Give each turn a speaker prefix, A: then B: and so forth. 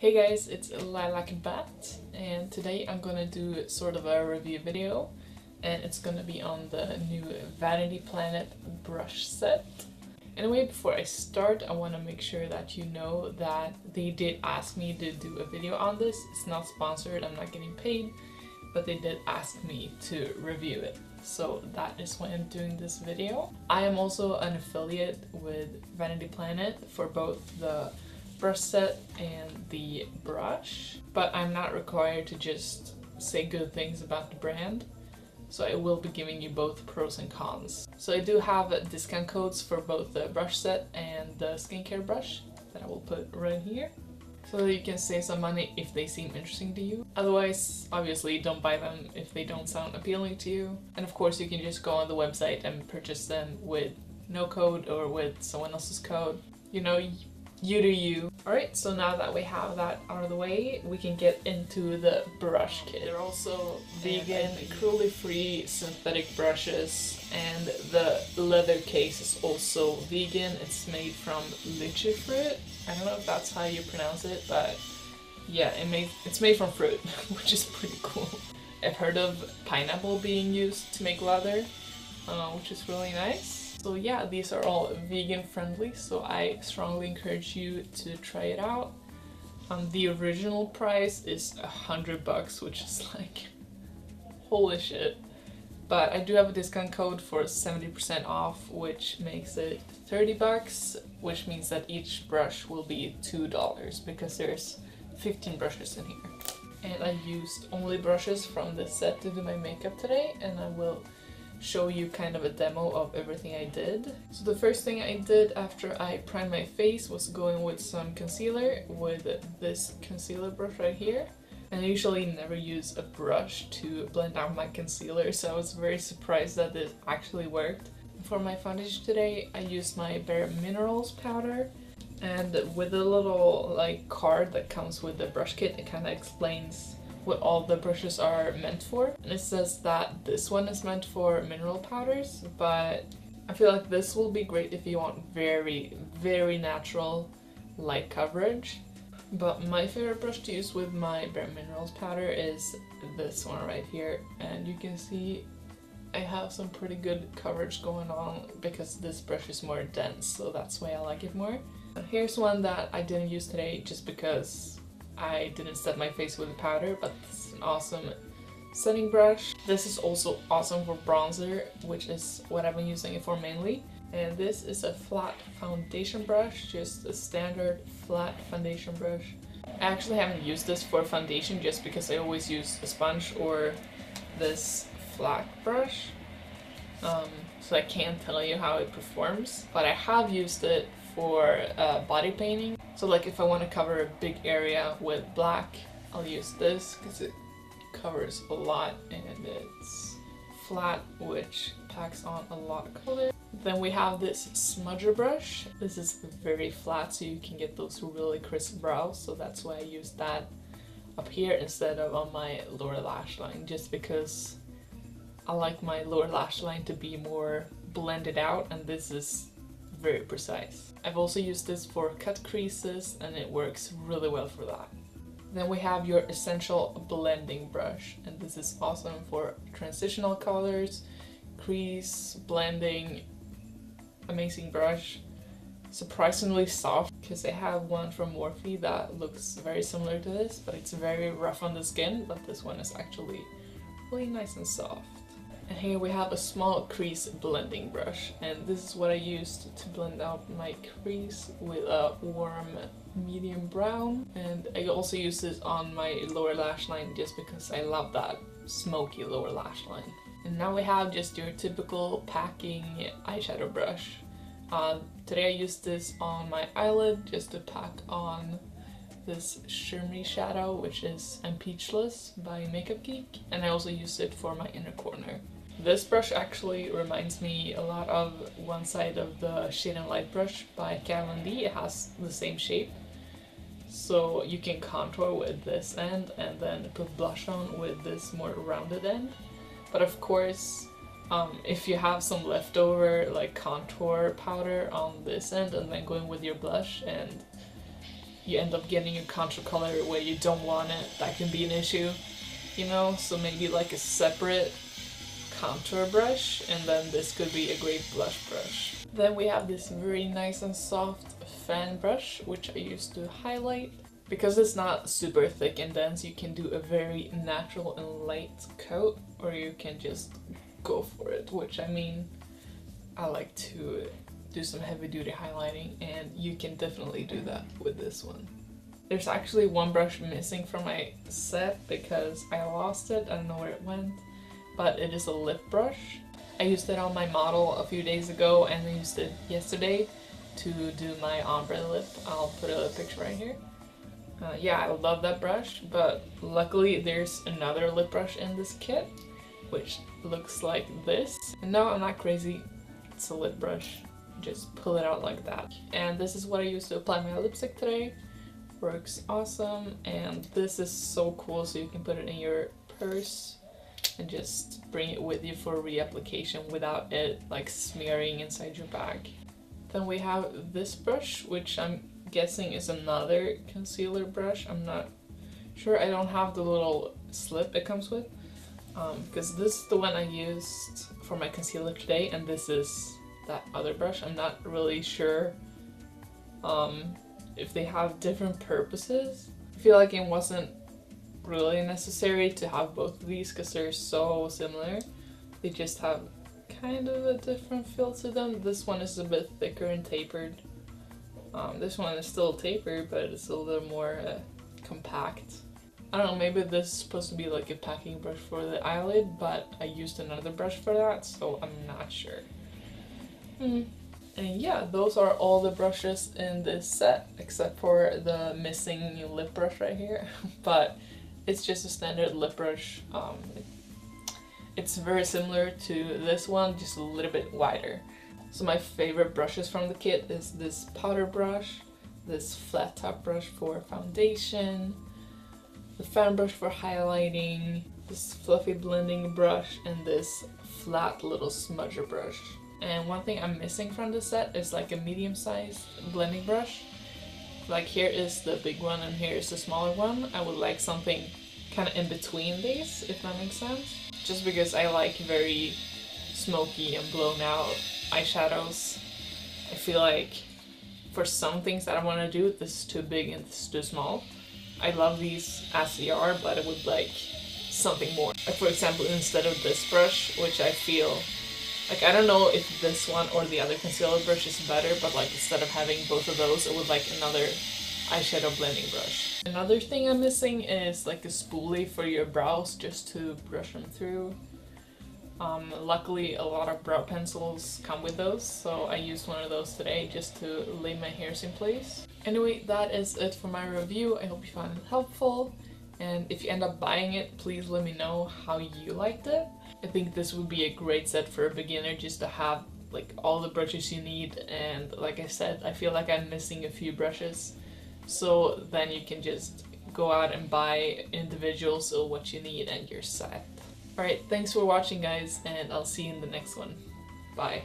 A: Hey guys, it's Lilac Bat and today I'm gonna do sort of a review video and it's gonna be on the new Vanity Planet brush set. Anyway, before I start, I want to make sure that you know that they did ask me to do a video on this. It's not sponsored, I'm not getting paid, but they did ask me to review it. So that is why I'm doing this video. I am also an affiliate with Vanity Planet for both the brush set and the brush, but I'm not required to just say good things about the brand. So I will be giving you both pros and cons. So I do have discount codes for both the brush set and the skincare brush that I will put right here. So that you can save some money if they seem interesting to you. Otherwise, obviously don't buy them if they don't sound appealing to you. And of course you can just go on the website and purchase them with no code or with someone else's code. You know, you do you. Alright, so now that we have that out of the way, we can get into the brush kit. They're also vegan, cruelty-free synthetic brushes, and the leather case is also vegan. It's made from lychee fruit. I don't know if that's how you pronounce it, but yeah, it made, it's made from fruit, which is pretty cool. I've heard of pineapple being used to make leather, uh, which is really nice. So yeah, these are all vegan friendly, so I strongly encourage you to try it out. Um, the original price is a hundred bucks, which is like, holy shit. But I do have a discount code for 70% off, which makes it 30 bucks, which means that each brush will be $2 because there's 15 brushes in here. And I used only brushes from this set to do my makeup today, and I will show you kind of a demo of everything I did. So the first thing I did after I primed my face was going with some concealer with this concealer brush right here. And I usually never use a brush to blend out my concealer, so I was very surprised that this actually worked. For my foundation today, I used my Bare Minerals powder, and with a little like card that comes with the brush kit, it kind of explains what all the brushes are meant for. And it says that this one is meant for mineral powders, but I feel like this will be great if you want very, very natural light coverage. But my favorite brush to use with my Bare Minerals powder is this one right here. And you can see I have some pretty good coverage going on because this brush is more dense, so that's why I like it more. Here's one that I didn't use today just because I didn't set my face with powder, but it's an awesome setting brush. This is also awesome for bronzer, which is what I've been using it for mainly. And this is a flat foundation brush, just a standard flat foundation brush. I actually haven't used this for foundation just because I always use a sponge or this flat brush. Um, so I can't tell you how it performs, but I have used it for uh, body painting so like if I want to cover a big area with black, I'll use this because it covers a lot and it's flat which packs on a lot of color. Then we have this smudger brush. This is very flat so you can get those really crisp brows so that's why I use that up here instead of on my lower lash line just because I like my lower lash line to be more blended out and this is very precise. I've also used this for cut creases and it works really well for that. Then we have your essential blending brush and this is awesome for transitional colors, crease, blending, amazing brush. Surprisingly soft because I have one from Morphe that looks very similar to this but it's very rough on the skin but this one is actually really nice and soft. And here we have a small crease blending brush and this is what I used to blend out my crease with a warm medium brown and I also use this on my lower lash line just because I love that smoky lower lash line. And now we have just your typical packing eyeshadow brush. Uh, today I used this on my eyelid just to pack on this shimmery shadow which is I'm by Makeup Geek and I also used it for my inner corner. This brush actually reminds me a lot of one side of the Shade and Light brush by Kat D. It has the same shape. So you can contour with this end and then put blush on with this more rounded end. But of course, um, if you have some leftover like contour powder on this end and then going with your blush and you end up getting a contour color where you don't want it, that can be an issue, you know? So maybe like a separate contour brush and then this could be a great blush brush. Then we have this very nice and soft fan brush which I use to highlight. Because it's not super thick and dense you can do a very natural and light coat or you can just go for it which I mean I like to do some heavy duty highlighting and you can definitely do that with this one. There's actually one brush missing from my set because I lost it, I don't know where it went, but it is a lip brush. I used it on my model a few days ago and I used it yesterday to do my ombre lip. I'll put a picture right here. Uh, yeah, I love that brush, but luckily there's another lip brush in this kit, which looks like this. And no, I'm not crazy, it's a lip brush just pull it out like that. And this is what I used to apply my lipstick today. Works awesome and this is so cool so you can put it in your purse and just bring it with you for reapplication without it like smearing inside your bag. Then we have this brush which I'm guessing is another concealer brush. I'm not sure. I don't have the little slip it comes with because um, this is the one I used for my concealer today and this is that other brush. I'm not really sure um, if they have different purposes. I feel like it wasn't really necessary to have both of these because they're so similar. They just have kind of a different feel to them. This one is a bit thicker and tapered. Um, this one is still tapered, but it's a little more uh, compact. I don't know, maybe this is supposed to be like a packing brush for the eyelid, but I used another brush for that, so I'm not sure. Mm. And yeah, those are all the brushes in this set, except for the missing lip brush right here. but it's just a standard lip brush. Um, it's very similar to this one, just a little bit wider. So my favorite brushes from the kit is this powder brush, this flat top brush for foundation, the fan brush for highlighting, this fluffy blending brush, and this flat little smudger brush. And one thing I'm missing from the set is like a medium-sized blending brush. Like here is the big one and here is the smaller one. I would like something kind of in between these, if that makes sense. Just because I like very smoky and blown out eyeshadows. I feel like for some things that I want to do, this is too big and this is too small. I love these as they are, but I would like something more. Like for example, instead of this brush, which I feel like, I don't know if this one or the other concealer brush is better, but like instead of having both of those, I would like another eyeshadow blending brush. Another thing I'm missing is like a spoolie for your brows just to brush them through. Um, luckily a lot of brow pencils come with those, so I used one of those today just to lay my hairs in place. Anyway, that is it for my review. I hope you found it helpful. And if you end up buying it, please let me know how you liked it. I think this would be a great set for a beginner just to have like all the brushes you need and like I said I feel like I'm missing a few brushes so then you can just go out and buy individuals of what you need and you're set. Alright, thanks for watching guys and I'll see you in the next one. Bye.